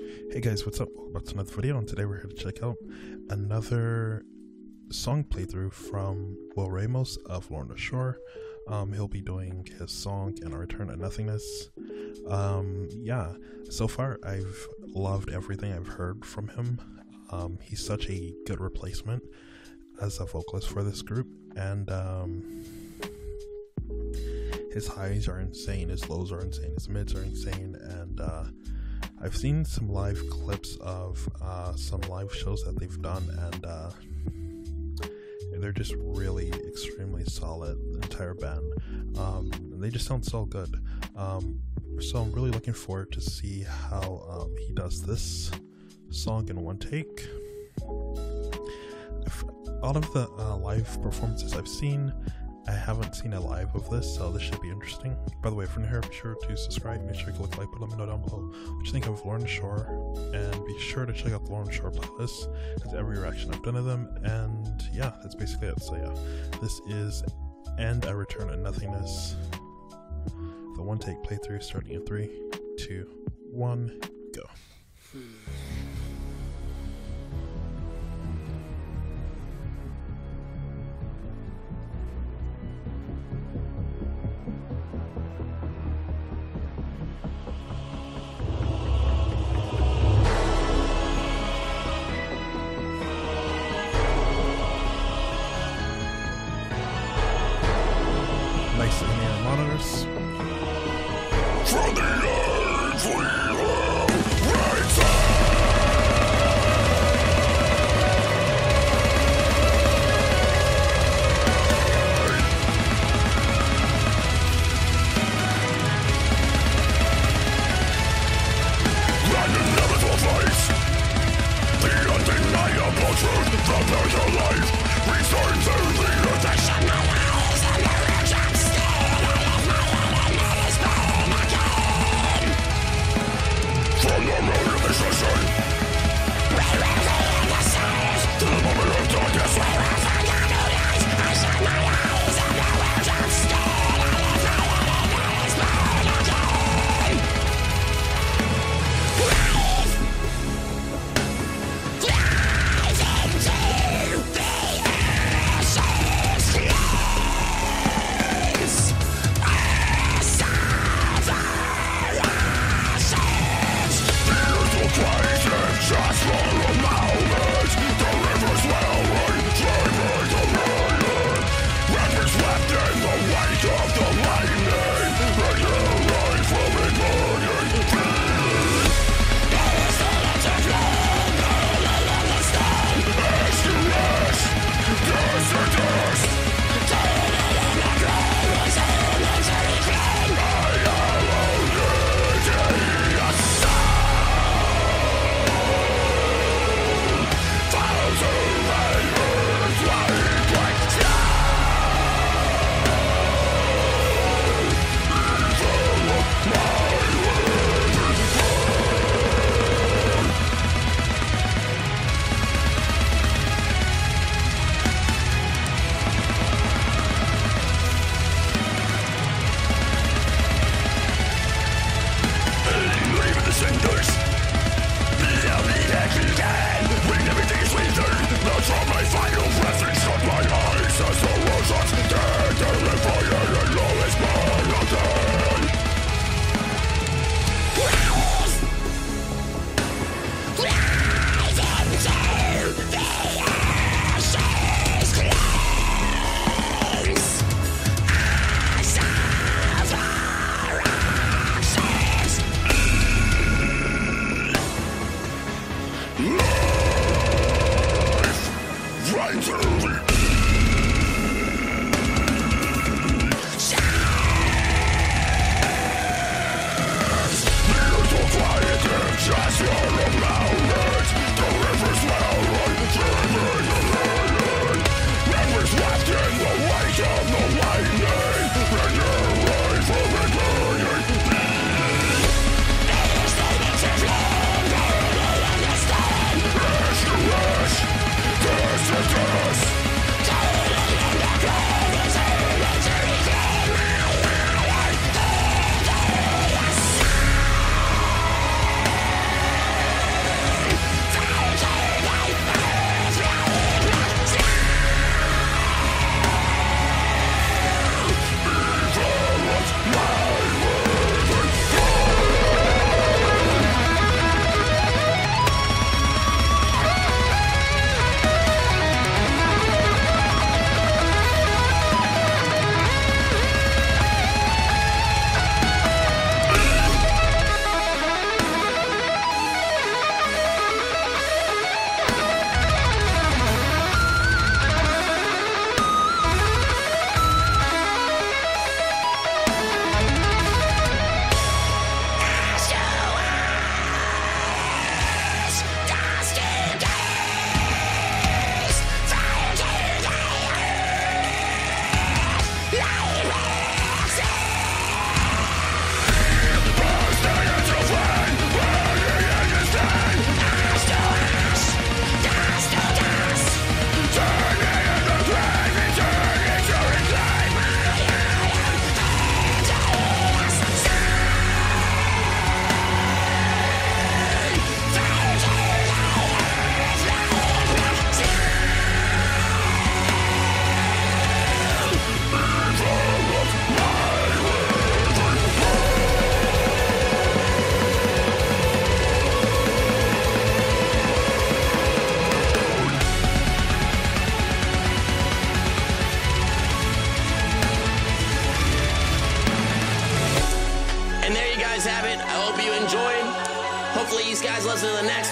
Hey guys, what's up? Welcome back to another video, and today we're here to check out another song playthrough from Will Ramos of Lorna Shore. Um, he'll be doing his song And I Return to Nothingness. Um, yeah, so far I've loved everything I've heard from him. Um, he's such a good replacement as a vocalist for this group, and um, his highs are insane, his lows are insane, his mids are insane, and uh, I've seen some live clips of uh, some live shows that they've done, and uh, they're just really extremely solid. The entire band, um, they just sound so good. Um, so I'm really looking forward to see how um, he does this song in one take. If, out of the uh, live performances I've seen, I haven't seen a live of this, so this should be interesting. By the way, if you're new here, be sure to subscribe, make sure you click like, but let me know down below. What you think of Lorna Shore, and be sure to check out the Lorna Shore playlist, because every reaction I've done of them, and yeah, that's basically it. So yeah, this is And I Return to Nothingness, the one take playthrough starting in three, two, one, go. Nice from the life Return to the road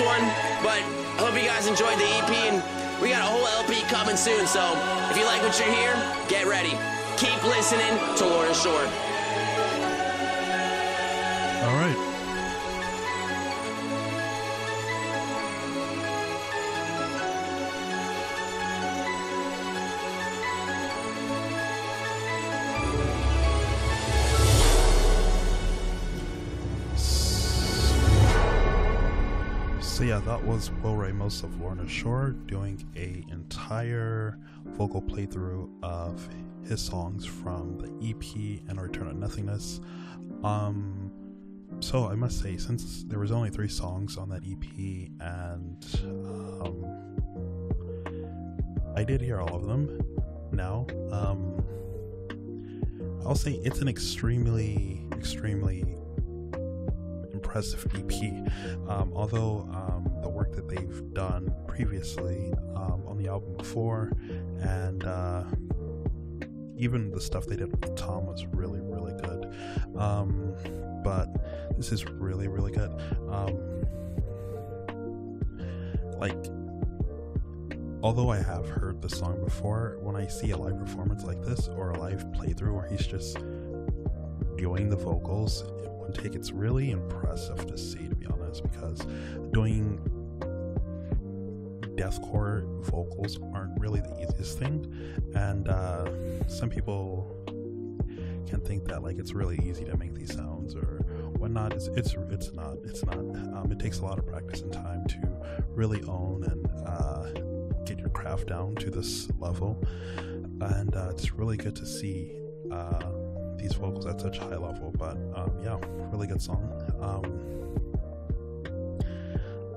one, but I hope you guys enjoyed the EP and we got a whole LP coming soon. So if you like what you're here, get ready. Keep listening to Lorna Shore. Yeah, that was Will Ramos of Lorna Shore doing a entire vocal playthrough of his songs from the EP and Return of Nothingness. Um, so I must say, since there was only three songs on that EP, and um, I did hear all of them now. Um, I'll say it's an extremely, extremely impressive EP. Um, although um, the work that they've done previously um, on the album before, and uh, even the stuff they did with Tom was really, really good. Um, but this is really, really good. Um, like, although I have heard the song before, when I see a live performance like this or a live playthrough where he's just doing the vocals take, it's really impressive to see, to be honest, because doing deathcore vocals aren't really the easiest thing, and uh, some people can think that like it's really easy to make these sounds or whatnot. It's it's it's not. It's not. Um, it takes a lot of practice and time to really own and uh, get your craft down to this level, and uh, it's really good to see. Uh, these vocals at such a high level, but um, yeah, really good song. Um,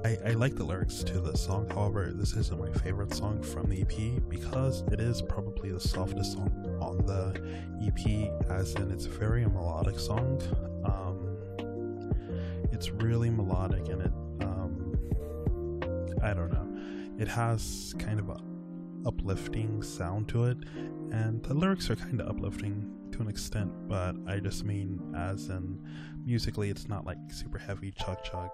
I, I like the lyrics to this song. However, this isn't my favorite song from the EP because it is probably the softest song on the EP, as in it's a very melodic song. Um, it's really melodic and it, um, I don't know, it has kind of a uplifting sound to it, and the lyrics are kind of uplifting to an extent, but I just mean as in musically, it's not like super heavy chug chug,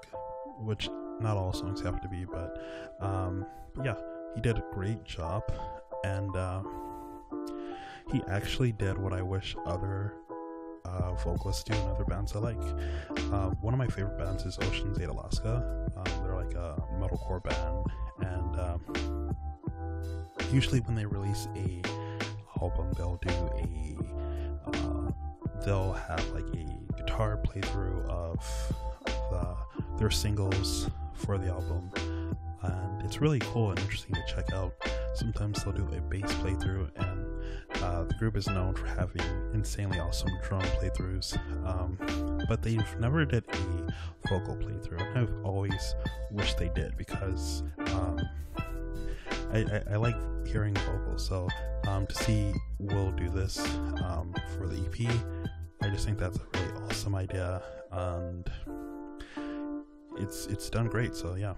which not all songs have to be, but um, yeah, he did a great job, and uh, he actually did what I wish other uh, vocalists do in other bands I like. Uh, one of my favorite bands is Oceans Ate Alaska. Um, they're like a metalcore band, and um, usually when they release a album, they'll do a uh, they'll have like a guitar playthrough of the, their singles for the album, and it's really cool and interesting to check out. Sometimes they'll do a bass playthrough, and uh, the group is known for having insanely awesome drum playthroughs. Um, but they've never did a vocal playthrough, and I've always wished they did because um, I, I, I, like hearing vocals. So um, to see Will do this um, for the EP, I just think that's a really awesome idea, and it's it's done great. So yeah.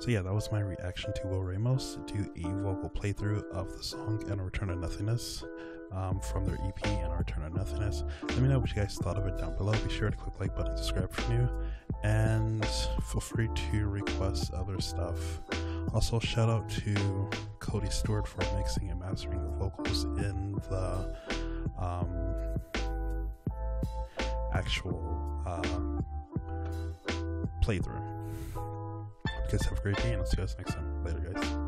So yeah, that was my reaction to Will Ramos to a vocal playthrough of the song and Return to Nothingness um, from their EP And I Return to Nothingness. Let me know what you guys thought of it down below. Be sure to click like button, subscribe for new, and feel free to request other stuff. Also, shout out to Cody Stewart for mixing and mastering the vocals in the um, actual uh, playthrough. You guys have a great day, and I'll see you guys next time. Later, guys.